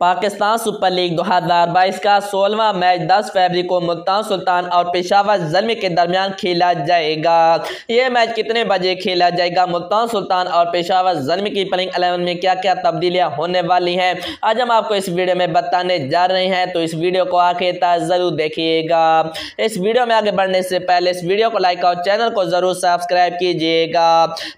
Pakistan super league 2022 का सोलवा match 10 फरवरी को मुल्तान सुल्तान और पेशावर जलमी के दरमियान खेला जाएगा। ये मैच कितने बजे खेला जाएगा? मुल्तान सुल्तान और पेशावर जलमी की प्लेइंग अलेवन में क्या क्या तब्दीलियाँ होने वाली हैं? आज हम आपको इस वीडियो में बताने जा रहे हैं तो इस वीडियो को आखिर तक ज़रूर देखिएगा। इस वीडियो में आगे बढ़ने से पहले इस वीडियो को लाइक और चैनल को ज़रूर सब्सक्राइब कीजिएगा।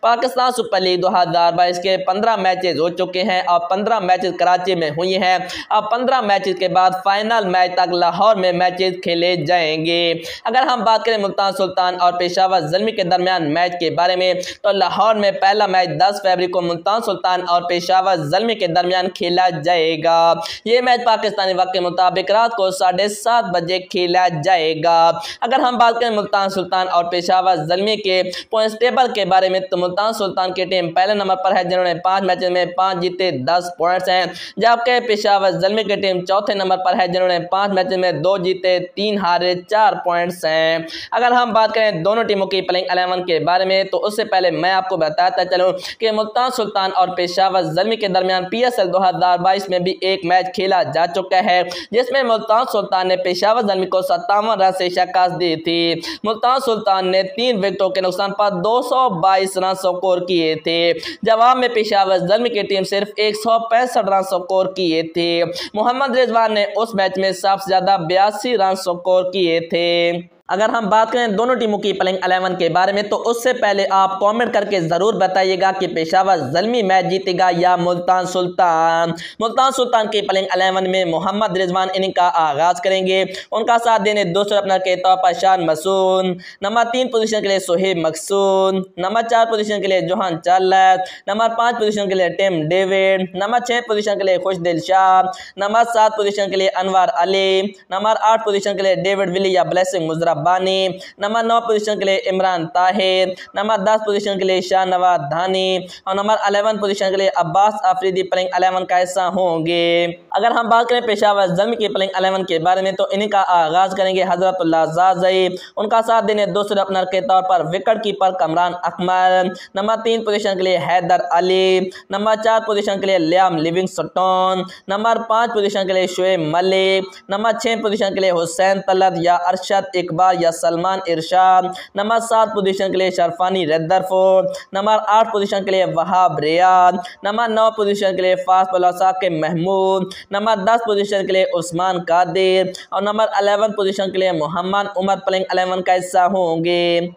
पाकिस्तान सुपर लीग दो हज़ार बाईस के पंद्रह मैचेज हो चुके हैं और पंद्रह मैचेज कराची में हुई हैं। है। अब पंद्रह मैच के बाद फाइनल मैच तक लाहौर में मैचेस खेले जाएँगे। अगर हम बात करें मुल्तान सुल्तान और पेशावर जलमी के दरमियान मैच के बारे में तो लाहौर में पहला मैच दस फरवरी को मुल्तान सुल्तान और पेशावर जलमी के दरमियान खेला जाएगा। ये मैच पाकिस्तानी वक्त के मुताबिक रात को साढ़े सात बजे खेला जाएगा। अगर हम बात करें मुल्तान सुल्तान और पेशावर जलमी के पॉइंट टेबल के बारे में तो मुल्तान सुल्तान की टीम पहले नंबर पर है, जिन्होंने पाँच मैच में पाँच जीते, दस पॉइंट्स हैं। जबकि पेशावर जलमी की टीम चौथे नंबर पर है, जिन्होंने पाँच मैच में दो जीते, तीन हारे, चार पॉइंट्स हैं। अगर हम बात करें दोनों टीमों की प्लेइंग अलेवन के बारे में तो उससे पहले मैं आपको बताता चलूँ कि मुल्तान सुल्तान और पेशावर जलमी के दरमियान पी एस एल दो हज़ार बाईस में भी एक मैच खेला जा चुका है, जिसमें मुल्तान सुल्तान ने पेशावर जलमी को सत्तावन रन से शिकस्त दी थी। मुल्तान सुल्तान ने तीन विकेटों के नुकसान पर दो सौ बाईस रन स्कोर किए थे। जवाब में पेशावर जलमी की टीम सिर्फ़ एक सौ पैंसठ रन स्कोर किए थे। मोहम्मद रिजवान ने उस मैच में सबसे ज़्यादा बयासी रन स्कोर किए थे। अगर हम बात करें दोनों टीमों की प्लेइंग अलेवन के बारे में तो उससे पहले आप कमेंट करके ज़रूर बताइएगा कि पेशावर जलमी मैच जीतेगा या मुल्तान सुल्तान। मुल्तान सुल्तान की प्लेइंग अलेवन में मोहम्मद रिजवान इनिंग का आगाज़ करेंगे। उनका साथ देने दूसरे अपना के तौर पर शान मसून। नंबर तीन पोजीशन के लिए सोहेब मकसून। नंबर चार पोजीशन के लिए जोहान चालत। नंबर पाँच पोजिशन के लिए टिम डेविड। नंबर छः पोजिशन के लिए खुश दिल शाह। नंबर सात पोजीशन के लिए अनवर अली। नंबर आठ पोजीशन के लिए डेविड विली या ब्लेसिंग मुजरा रब्बानी नंबर नौ पोजीशन के लिए इमरान ताहिर। नंबर दस पोजीशन के लिए शाह नवाज़ धानी। और नंबर अलेवन पोजीशन के लिए अब्बास आफरीदी प्लेइंग अलेवन का हिस्सा होंगे। अगर हम बात करें पेशावर जम की प्लेइंग अलेवन के बारे में तो इन्हीं का आगाज़ करेंगे हजरतुल्लाजई उनका साथ देने दूसरे ओपनर के तौर पर wicket keeper Kamran Akmal number तीन पोजीशन के लिए हैदर अली। नंबर चार पोजीशन के लिए लियाम लिविंग सटोन नंबर पाँच पोजीशन के लिए शुएब मलिक। नंबर छः पोजीशन के लिए हुसैन तलत या अरशद इकबाल। या सलमान इरशाद। नंबर सात पोजीशन के लिए शरफानी रेदरफोर्ड नंबर आठ पोजीशन के लिए वहाब रियाद। नंबर नौ पोजीशन के लिए फास्ट पलासा के महमूद। नंबर दस पोजीशन के लिए उस्मान कादिर। और नंबर अलेवन पोजीशन के लिए मोहम्मद उमर पलिंग अलेवन का हिस्सा होंगे।